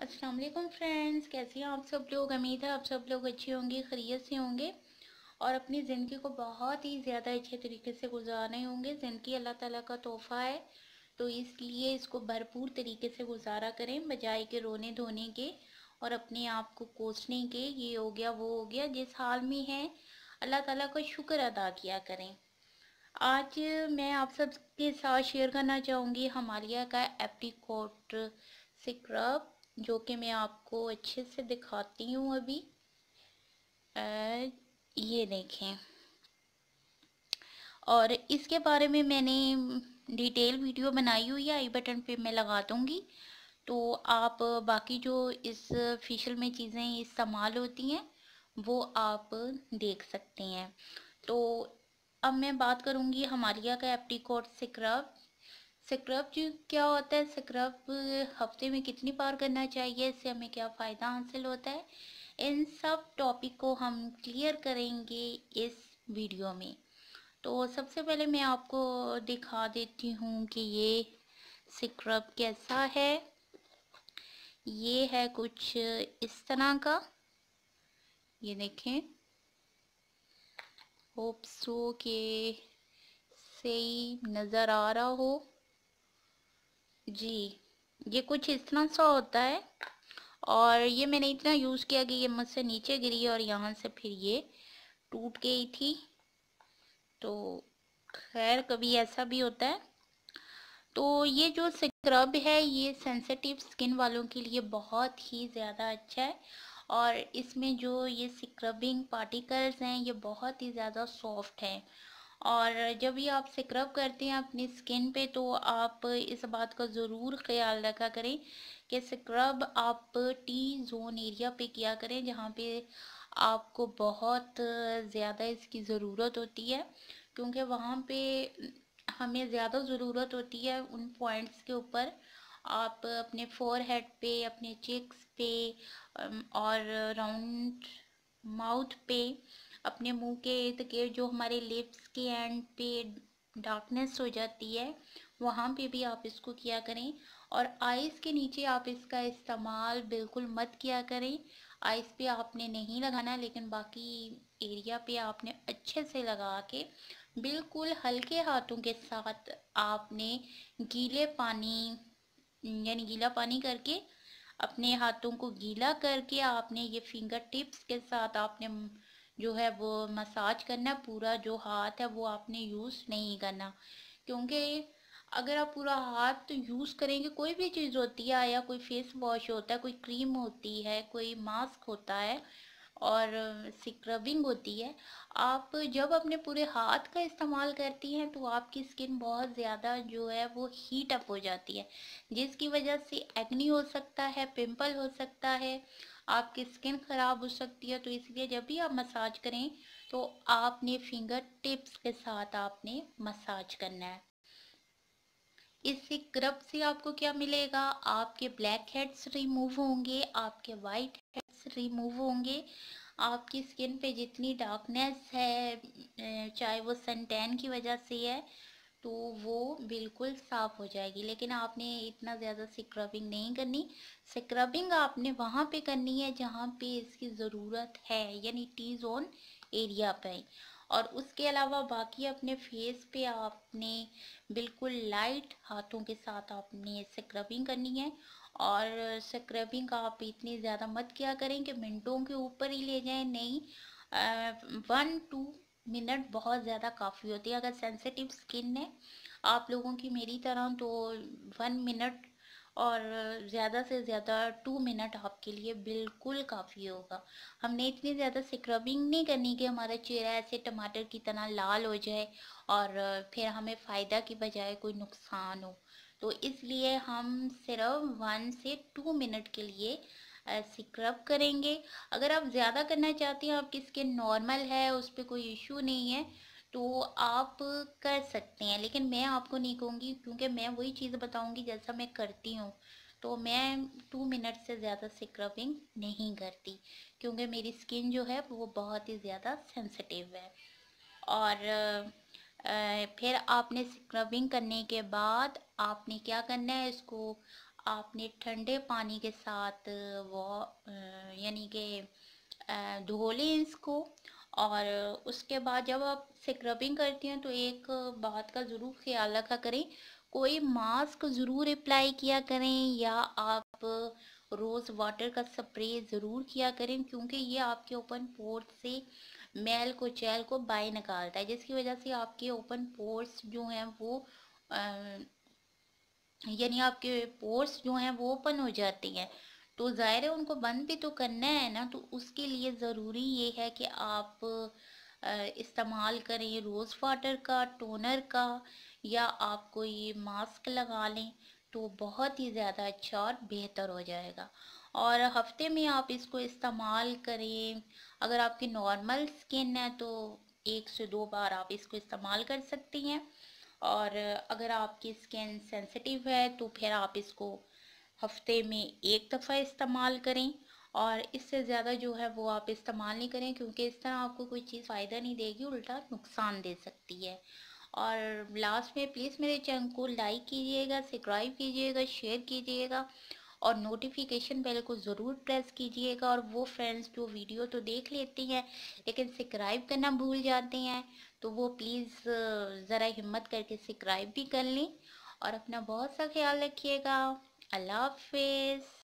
अस्सलाम वालेकुम फ्रेंड्स, कैसे हैं आप सब लोग? उम्मीद है आप सब लोग अच्छे होंगे खरीत से होंगे। और अपनी ज़िंदगी को बहुत ही ज़्यादा अच्छे तरीके से गुजारने होंगे। ज़िंदगी अल्लाह ताला का तोहफ़ा है तो इसलिए इसको भरपूर तरीके से गुजारा करें। बजाय के रोने धोने के और अपने आप को कोसने के, ये हो गया, वो हो गया। जिस हाल में है, अल्लाह ताला का शुक्र अदा किया करें। आज मैं आप सबके साथ शेयर करना चाहूँगी हमालिया का एप्रीकोट स्क्रब जो कि मैं आपको अच्छे से दिखाती हूँ अभी। आ, ये देखें। और इसके बारे में मैंने डिटेल वीडियो बनाई हुई है आई बटन पे मैं लगा दूँगी। तो आप बाकी जो इस फेशियल में चीज़ें इस्तेमाल होती हैं वो आप देख सकते हैं। तो अब मैं बात करूँगी हमारिया का एप्रीकोट स्क्रब स्क्रब क्या होता है? स्क्रब हफ़्ते में कितनी बार करना चाहिए? इससे हमें क्या फ़ायदा हासिल होता है? इन सब टॉपिक को हम क्लियर करेंगे इस वीडियो में। तो सबसे पहले मैं आपको दिखा देती हूँ कि ये स्क्रब कैसा है। ये है कुछ इस तरह का। ये देखें। होप सो के सही नज़र आ रहा हो। जी, ये कुछ इस तरह सा होता है और ये मैंने इतना यूज़ किया कि ये मुझसे नीचे गिरी और यहाँ से फिर ये टूट गई थी। तो खैर, कभी ऐसा भी होता है। तो ये जो स्क्रब है, ये सेंसिटिव स्किन वालों के लिए बहुत ही ज़्यादा अच्छा है और इसमें जो ये स्क्रबिंग पार्टिकल्स हैं, ये बहुत ही ज़्यादा सॉफ्ट हैं। और जब भी आप स्क्रब करते हैं अपनी स्किन पे तो आप इस बात का ज़रूर ख्याल रखा करें कि स्क्रब आप टी जोन एरिया पे किया करें, जहाँ पे आपको बहुत ज़्यादा इसकी ज़रूरत होती है, क्योंकि वहाँ पे हमें ज़्यादा ज़रूरत होती है उन पॉइंट्स के ऊपर। आप अपने फोर हेड पे, अपने चिक्स पे और राउंड माउथ पे अपने मुँह के इर्द गिर्द जो हमारे लिप्स के एंड पे डार्कनेस हो जाती है, वहाँ पे भी आप इसको किया करें। और आइस के नीचे आप इसका इस्तेमाल बिल्कुल मत किया करें। आइस पे आपने नहीं लगाना, लेकिन बाकी एरिया पे आपने अच्छे से लगा के, बिल्कुल हल्के हाथों के साथ आपने गीले पानी, यानी गीला पानी करके अपने हाथों को गीला करके आपने ये फिंगर टिप्स के साथ आपने जो है वो मसाज करना, पूरा जो हाथ है वो आपने यूज़ नहीं करना। क्योंकि अगर आप पूरा हाथ तो यूज़ करेंगे, कोई भी चीज़ होती है या कोई फेस वॉश होता है, कोई क्रीम होती है, कोई मास्क होता है और स्क्रबिंग होती है। आप जब अपने पूरे हाथ का इस्तेमाल करती हैं तो आपकी स्किन बहुत ज़्यादा जो है, वो हीट अप हो जाती है, जिसकी वजह से एक्नी हो सकता है पिंपल हो सकता है, आपकी स्किन ख़राब हो सकती है। तो इसलिए जब भी आप मसाज करें तो आपने फिंगर टिप्स के साथ आपने मसाज करना है। इस स्क्रब से आपको क्या मिलेगा? आपके ब्लैक हेड्स रिमूव होंगे, आपके वाइट रिमूव होंगे। आपकी स्किन पे जितनी डार्कनेस है चाहे वो सन टैन की वजह से है तो वो बिल्कुल साफ़ हो जाएगी। लेकिन आपने इतना ज़्यादा स्क्रबिंग नहीं करनी। स्क्रबिंग आपने वहाँ पे करनी है जहाँ पे इसकी ज़रूरत है, यानी टी जोन एरिया पे। और उसके अलावा बाकी अपने फेस पे आपने बिल्कुल लाइट हाथों के साथ आपने स्क्रबिंग करनी है। और स्क्रबिंग आप इतनी ज़्यादा मत किया करें कि मिनटों के ऊपर ही ले जाएँ, नहीं। वन टू मिनट बहुत ज़्यादा काफ़ी होती है। अगर सेंसिटिव स्किन है, आप लोगों की मेरी तरह तो वन मिनट और ज़्यादा से ज़्यादा टू मिनट आपके लिए बिल्कुल काफ़ी होगा। हमने इतनी ज़्यादा स्क्रबिंग नहीं करनी कि हमारा चेहरा ऐसे टमाटर की तरह लाल हो जाए और फिर हमें फ़ायदा की बजाय कोई नुकसान हो। तो इसलिए हम सिर्फ़ वन से टू मिनट के लिए स्क्रब करेंगे। अगर आप ज़्यादा करना चाहते हैं, आपकी स्किन नॉर्मल है, उस पर कोई इशू नहीं है तो आप कर सकते हैं। लेकिन मैं आपको नहीं कहूँगी, क्योंकि मैं वही चीज़ बताऊँगी जैसा मैं करती हूँ। तो मैं टू मिनट से ज़्यादा स्क्रबिंग नहीं करती, क्योंकि मेरी स्किन जो है, वो बहुत ही ज़्यादा सेंसिटिव है। और फिर आपने स्क्रबिंग करने के बाद आपने क्या करना है इसको? आपने ठंडे पानी के साथ वो यानी कि धो लें इसको और उसके बाद जब आप स्क्रबिंग करती हैं तो एक बात का ज़रूर ख्याल रखा करें, कोई मास्क ज़रूर अप्लाई किया करें या आप रोज़ वाटर का स्प्रे ज़रूर किया करें, क्योंकि ये आपके ओपन पोर्ट से मैल को, चैल को बाय निकालता है, जिसकी वजह से आपके ओपन पोर्ट्स जो हैं वो यानी आपके पोर्स जो हैं वो ओपन हो जाते हैं। तो ज़ाहिर है उनको बंद भी तो करना है ना तो उसके लिए ज़रूरी ये है कि आप इस्तेमाल करें रोज़ वाटर का, टोनर का, या आप कोई मास्क लगा लें। तो बहुत ही ज़्यादा अच्छा और बेहतर हो जाएगा। और हफ़्ते में आप इसको इस्तेमाल करें, अगर आपकी नॉर्मल स्किन है तो एक से दो बार आप इसको इस्तेमाल कर सकती हैं। और अगर आपकी स्किन सेंसिटिव है तो फिर आप इसको हफ़्ते में एक दफ़ा इस्तेमाल करें। और इससे ज़्यादा जो है वो आप इस्तेमाल नहीं करें, क्योंकि इस तरह आपको कोई चीज़ फ़ायदा नहीं देगी, उल्टा नुकसान दे सकती है। और लास्ट में प्लीज़ मेरे चैनल को लाइक कीजिएगा सब्सक्राइब कीजिएगा शेयर कीजिएगा और नोटिफिकेशन बेल को ज़रूर प्रेस कीजिएगा और वो फ्रेंड्स जो वीडियो तो देख लेती हैं, लेकिन सब्सक्राइब करना भूल जाते हैं तो वो प्लीज़ ज़रा हिम्मत करके सब्सक्राइब भी कर लें और अपना बहुत सा ख्याल रखिएगा। अल्लाह हाफिज़।